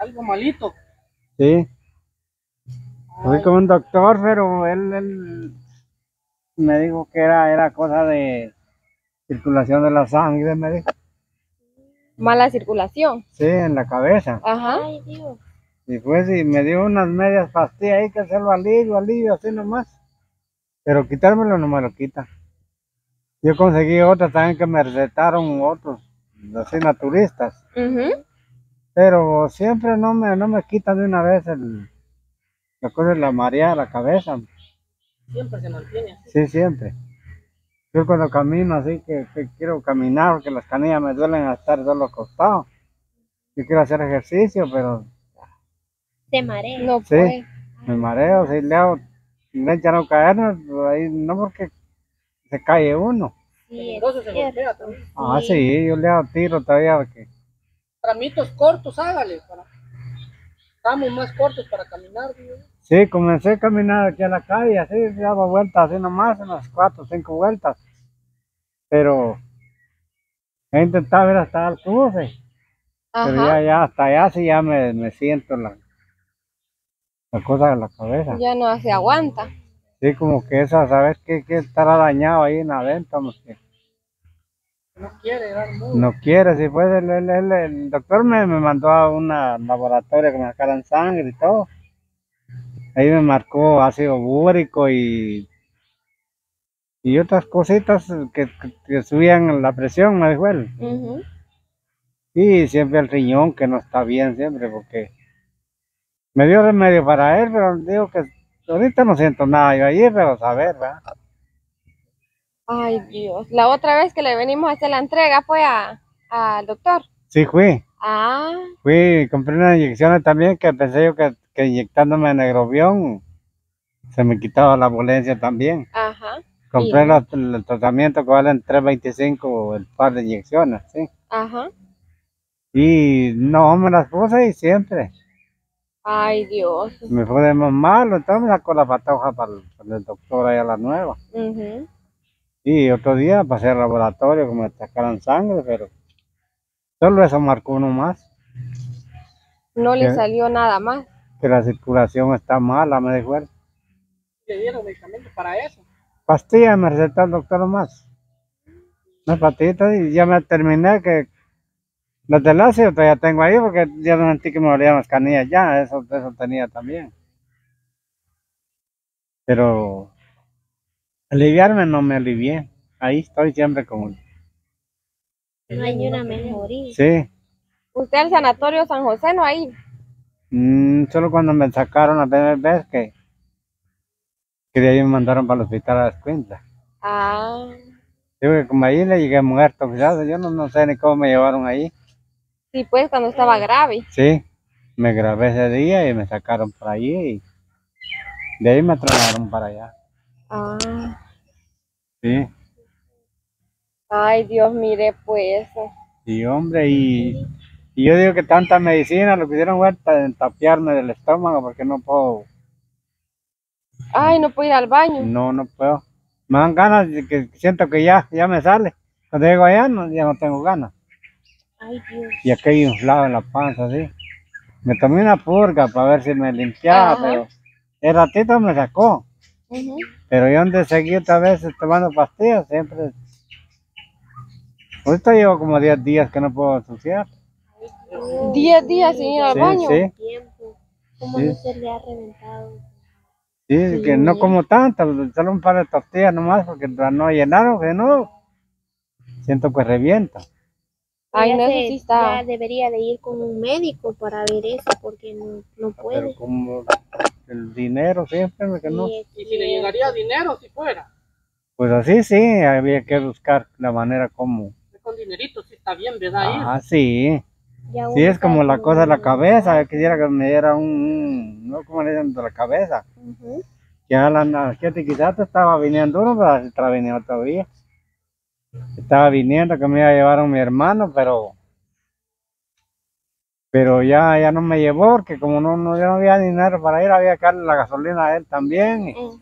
algo malito. Sí. Fui con un doctor, pero él, él me dijo que era, era cosa de circulación de la sangre, me dijo. Mala circulación. Sí, en la cabeza. Ajá. Ay, Dios. Y pues y me dio unas medias pastillas ahí que hacerlo alivio, alivio, así nomás. Pero quitármelo no me lo quita. Yo conseguí otras también que me recetaron otros, así naturistas. Ujú. Pero siempre no me, no me quitan de una vez el, la cosa de la marea, la cabeza. Siempre se mantiene así. Sí, siempre. Yo cuando camino así que, que quiero caminar porque las canillas me duelen a estar solo acostado. Yo quiero hacer ejercicio, pero Se marea. No Sí. puede. me mareo, si le hago, le echan a caernos, pues ahí no porque se cae uno. Sí, es Entonces se cierto. golpea también. Ah, sí, yo le hago tiro todavía porque Tramitos cortos, hágale. Para... Estamos más cortos para caminar, sí, comencé a caminar aquí a la calle, así, daba vueltas así nomás, unas cuatro o cinco vueltas. Pero he intentado ir hasta el cruce, pero ya, ya, hasta allá sí ya me, me siento la, la cosa de la cabeza. Ya no se aguanta. Sí, como que esa, ¿sabes qué? Que estará dañado ahí en adentro, como que No quiere dar mucho. no quiere, si pues el, el, el- el doctor me, me mandó a un laboratorio que me sacaran sangre y todo. Ahí me marcó ácido búrico y, y otras cositas que, que, que subían la presión, me dijo él. Y siempre el riñón que no está bien siempre porque me dio remedio para él, pero digo que ahorita no siento nada yo allí, pero saber, ¿verdad? Ay, Dios. La otra vez que le venimos a hacer la entrega fue a al doctor. Sí fui, Ah, fui, compré unas inyecciones también que pensé yo que, que inyectándome negrobión se me quitaba la dolencia también. ajá, Compré los- el tratamiento que valen 3.25 el par de inyecciones, sí. ajá. Y no, me las puse y siempre. Ay, Dios. Me fue de más malo, entonces me sacó la patoja para el, para el doctor allá a la nueva. Ujú. Y otro día pasé al laboratorio que me sacaran sangre, pero solo eso marcó uno más, No le salió nada más. que la circulación está mala, me dijo él. Le dieron medicamentos para eso. Pastillas me recetó el doctor más. Unas pastillitas y ya me terminé que los del ácido todavía tengo ahí porque ya no sentí que me dolían las canillas ya, eso, eso tenía también. Pero aliviarme no me alivié. Ahí estoy siempre como... No hay ni una mejoría. Sí, Usted al sanatorio San José no ahí. Mm, solo cuando me sacaron la primera vez que, que de ahí me mandaron para el hospital a las cuentas. Ah, Digo que como ahí le llegué muerto, quizás yo no, no sé ni cómo me llevaron ahí. sí, pues cuando estaba grave. Sí, me grabé ese día y me sacaron por allí y de ahí me trasladaron para allá. Ah, Sí, ay, Dios, mire, pues. y hombre, y, y yo digo que tanta medicina lo fue ta- tapiarme del estómago porque no puedo, Ay, no puedo ir al baño. no, no puedo. Me dan ganas de que siento que ya, ya me sale. Cuando llego allá no, ya no tengo ganas. Ay, Dios. y aquello inflado en la panza, así. Me tomé una purga para ver si me limpiaba, Ajá. pero el ratito me sacó. Pero yo donde seguí otra vez tomando pastillas, siempre. Ahorita llevo como 10 días que no puedo asociar. Diez días sin ir al Sí, baño. sí, Tiempo. ¿Cómo Sí. no se le ha reventado? sí, que no como tanto, solo un par de tortillas nomás, porque no llenaron, que no. Siento que revienta. Ay, no, se- está. ya debería de ir con un médico para ver eso, porque no, no Pero puede. como el dinero siempre, que no. Y si le llegaría dinero, si fuera. Pues así sí, había que buscar la manera como. Con dinerito, sí está bien, ¿verdad? Ah, sí. Sí, es como la cosa de la cabeza. Yo quisiera que me diera un, no como le dicen de la cabeza. Ujú. Ya la fíjate, quizás te estaba viniendo uno, pero se estaba viniendo todavía. Estaba viniendo que me iba a llevar a mi hermano, pero pero ya, ya no me llevó, porque como no, no, yo no había dinero para ir, había que darle la gasolina a él también. y-. Pues,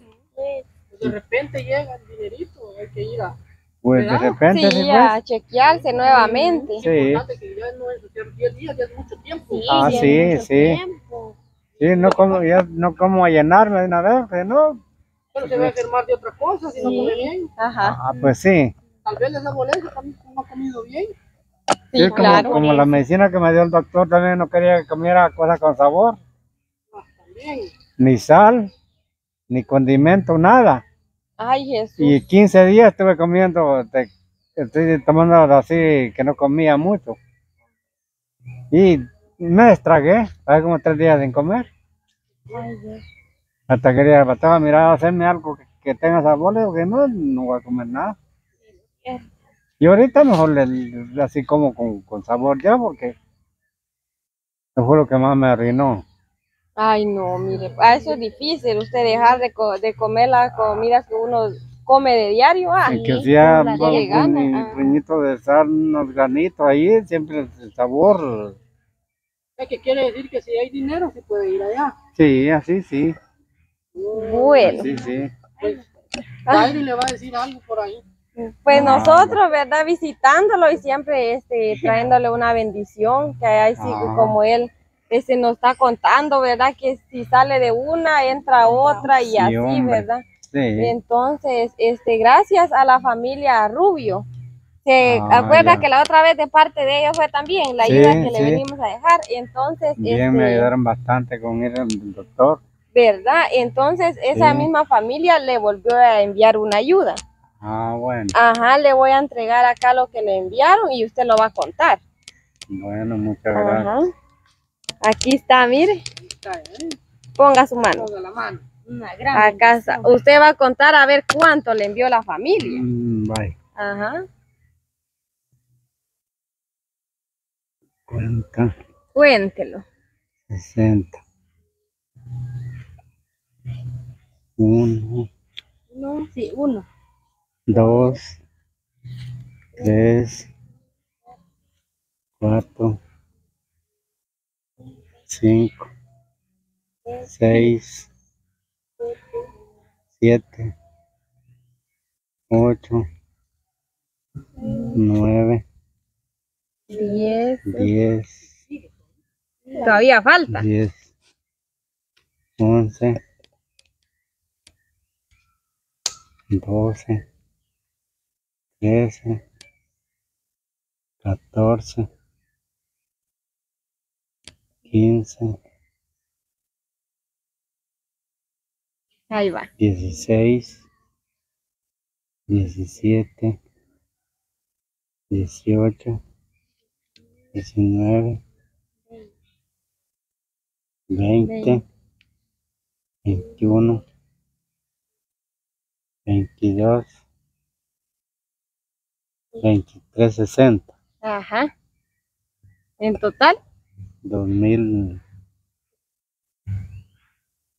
Pues de repente llega el dinerito, hay que ir a, Pues de ¿Verdad? repente, sí, Sí, pues. a chequearse nuevamente. Sí. Importante que ya no ensuciar 10 días, ya es mucho tiempo. Sí, Ah, sí, mucho sí. tiempo. Sí, no como, ya, no como a llenarme de una vez, que no. Pero se va a enfermar de otra cosa si no come bien. Ajá. Ah, pues sí. Tal vez les da molestia también no ha comido bien. Sí, como, claro. como la medicina que me dio el doctor también no quería que comiera cosas con sabor, también. ni sal, ni condimento, nada. Ay, Jesús. Y 15 días estuve comiendo, te- estoy tomando así que no comía mucho. Y me destragué, hace como tres días sin comer. Hasta quería, estaba mirar hacerme algo que, que tenga sabor, le digo que no, no voy a comer nada. Y ahorita mejor le, así como con, con sabor ya, porque eso fue lo que más me arruinó. Ay, no, mire, a eso es difícil, usted dejar de, co- de comer las comidas que uno come de diario. Ah, Y que hacía la un, ah. puñito de sal, unos granitos ahí, siempre el sabor. Es que quiere decir que si hay dinero se puede ir allá. Sí, así sí. bueno, Sí, sí. Jairi le va a decir algo por ahí. Pues Ah, nosotros, ¿verdad? Visitándolo y siempre este, trayéndole una bendición, que así Ah. como él este, nos está contando, ¿verdad? Que si sale de una, entra otra y Sí, así, hombre. ¿verdad? Sí. Entonces, este, gracias a la familia Rubio. Se Ah, acuerda ya. que la otra vez de parte de ellos fue también la Sí, ayuda que le venimos a dejar. Entonces, Bien, me este, ayudaron bastante con ir al doctor. ¿verdad? Entonces, esa misma familia le volvió a enviar una ayuda. Ah, bueno. Ajá, le voy a entregar acá lo que le enviaron y usted lo va a contar. Bueno, muchas gracias. Ajá. Aquí está, mire, ponga su mano. Ponga la mano. Una gran Acá está. Usted va a contar a ver cuánto le envió la familia. Mm, bye. Ajá. Cuenta. Cuéntelo. 60. Uno, No, sí, uno. Dos, tres, cuatro, cinco, seis, siete, ocho, nueve, Diez. diez, Todavía falta. 10, 11, 12, 13, 14, 15, Ahí va. 16, 17, 18, 19, 20, 21, 22, 23, 60, Ajá. En total. 2000,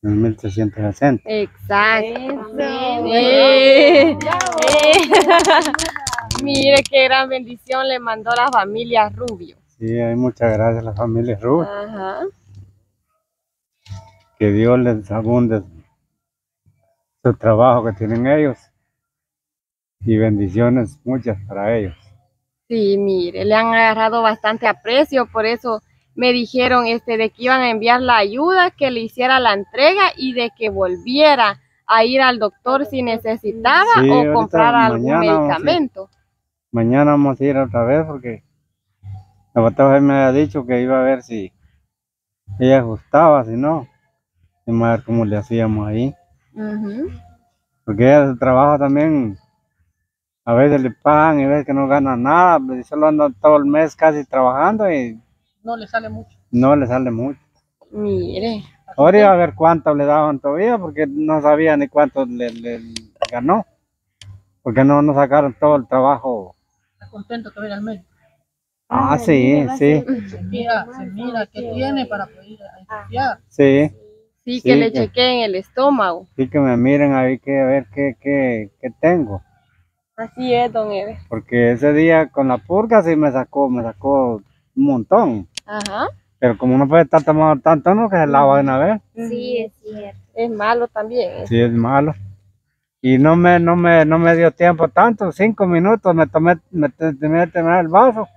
2360. Exacto. Bien. Eh. Mire qué gran bendición le mandó la familia Rubio. Sí, hay muchas gracias a la familia Ruth. Ajá. Que Dios les abunde su trabajo que tienen ellos. Y bendiciones muchas para ellos. Sí, mire, le han agarrado bastante aprecio, por eso me dijeron este de que iban a enviar la ayuda, que le hiciera la entrega y de que volviera a ir al doctor si necesitaba Sí, o comprar algún vamos ir. medicamento. Mañana vamos a ir otra vez porque la doctora me había dicho que iba a ver si ella ajustaba, si no, y a ver cómo le hacíamos ahí. Porque ella trabaja también, a veces le pagan y a veces que no gana nada, pues, solo anda todo el mes casi trabajando y No le sale mucho. no le sale mucho. Mire, Ahora iba a ver cuánto le daban todavía porque no sabía ni cuánto le, le ganó. Porque no, no sacaron todo el trabajo. Está contento que venga al médico. Ah, sí, sí, Se mira, se mira qué tiene para poder ir a estudiar. sí. sí, Sí, que le que- chequeen el estómago. Sí que me miren a ver qué, a ver qué, qué, qué tengo. Así es, don Eve. Porque ese día con la purga sí me sacó, me sacó un montón. Ajá. Pero como no puede estar tomando tanto, no, que se lava de una vez. Sí, es cierto. Es malo también. ¿eh? Sí, es malo. y no me, no me, no me dio tiempo tanto, cinco minutos me tomé, me te- terminé de terminar el vaso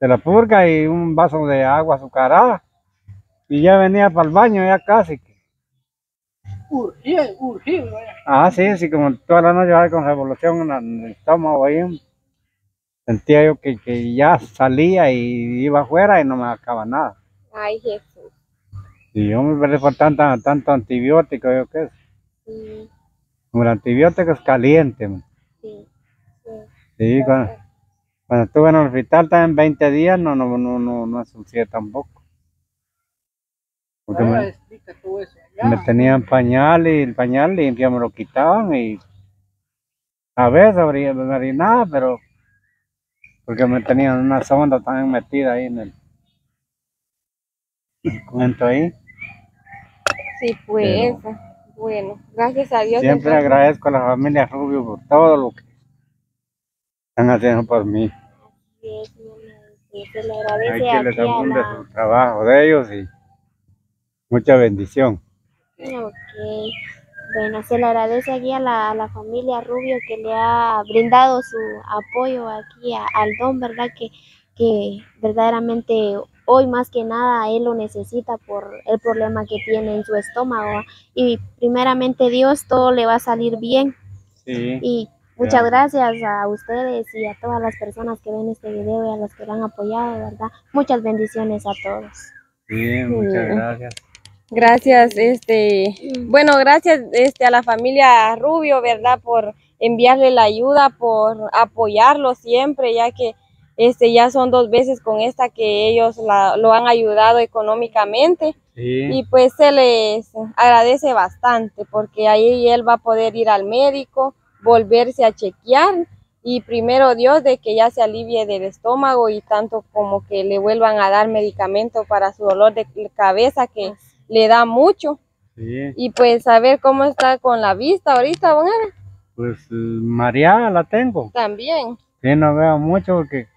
de la purga y un vaso de agua azucarada y ya venía para el baño ya casi. Urgía, urgía, vaya. Ah, sí, sí, como toda la noche con revolución en el estómago ahí, sentía yo que, que ya salía y iba afuera y no me acaba nada. Ay, Jesús. Y yo me perdí por tanta, tanto antibiótico, yo qué sé. Sí, Como el antibiótico es caliente. man. sí. Sí, cuando, cuando estuve en el hospital también 20 días no, no, no, no, no asocié tampoco. Porque Ahora me, explica tú eso. Me tenían pañal y el pañal limpio me lo quitaban y a veces abría- me orinaba, pero porque me tenían una sonda también metida ahí en el, el cuento ahí. Sí, pues. Bueno, gracias a Dios. Siempre entonces- agradezco a la familia Rubio por todo lo que están haciendo por mí. Sí, se le Hay que les a la... trabajo de ellos y mucha bendición. Ok. Bueno, se le agradece aquí a la, a la familia Rubio que le ha brindado su apoyo aquí a- al don, ¿verdad? Que, que verdaderamente hoy más que nada él lo necesita por el problema que tiene en su estómago. Y primeramente Dios, todo le va a salir bien. Sí. Y muchas Gracias. gracias a ustedes y a todas las personas que ven este video y a los que lo han apoyado, ¿verdad? Muchas bendiciones a todos. Sí, muchas gracias. Gracias, este, bueno, gracias este, a la familia Rubio, ¿verdad? Por enviarle la ayuda, por apoyarlo siempre, ya que este, ya son dos veces con esta que ellos la- lo han ayudado económicamente Sí. y pues se les agradece bastante porque ahí él va a poder ir al médico, volverse a chequear y primero Dios de que ya se alivie del estómago y tanto como que le vuelvan a dar medicamento para su dolor de cabeza que le da mucho Sí. y pues a ver cómo está con la vista ahorita, don Pues eh, mareada la tengo. también. Sí, no veo mucho porque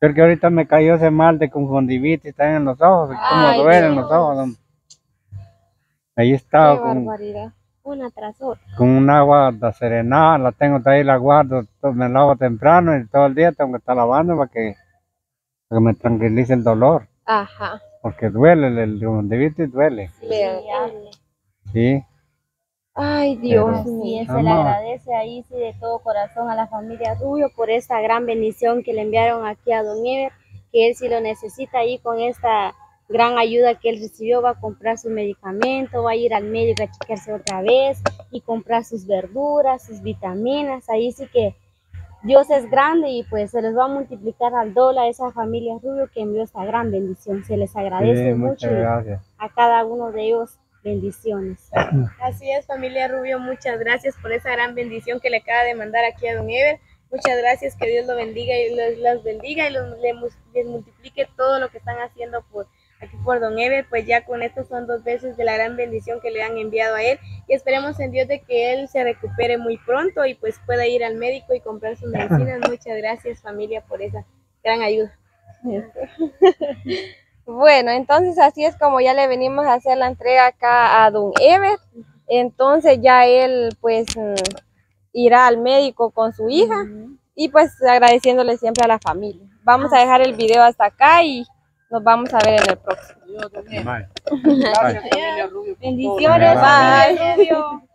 creo que ahorita me cayó ese mal de conjuntivitis también en los ojos. Ay, duelen los ojos. Ahí Qué estaba con, barbaridad. Una tras otra. con un agua de serenada, la tengo ahí, la guardo, me lavo temprano y todo el día tengo que estar lavando para que, para que me tranquilice el dolor. Ajá. Porque duele, el, conjuntivitis duele. Sí. Ay, Dios mío. se le agradece ahí sí de todo corazón a la familia Rubio por esta gran bendición que le enviaron aquí a Don Ever, que él sí lo necesita ahí con esta gran ayuda que él recibió, va a comprar su medicamento, va a ir al médico a chequearse otra vez y comprar sus verduras, sus vitaminas, ahí sí que Dios es grande y pues se les va a multiplicar al doble a esa familia Rubio que envió esta gran bendición, se les agradece Sí, mucho a cada uno de ellos bendiciones. Así es, familia Rubio, muchas gracias por esa gran bendición que le acaba de mandar aquí a Don Ever. Muchas gracias, que Dios lo bendiga y los, los bendiga y los, les multiplique todo lo que están haciendo por aquí por Don Ever. Pues ya con esto son dos veces de la gran bendición que le han enviado a él y esperemos en Dios de que él se recupere muy pronto y pues pueda ir al médico y comprar sus medicinas. Muchas gracias, familia, por esa gran ayuda. Bueno, entonces así es como ya le venimos a hacer la entrega acá a Don Ever. Entonces ya él pues mm, irá al médico con su hija y pues agradeciéndole siempre a la familia. Vamos a dejar el video hasta acá y nos vamos a ver en el próximo. Ever. Bye. Gracias, familia Rubio. Bendiciones, Bye.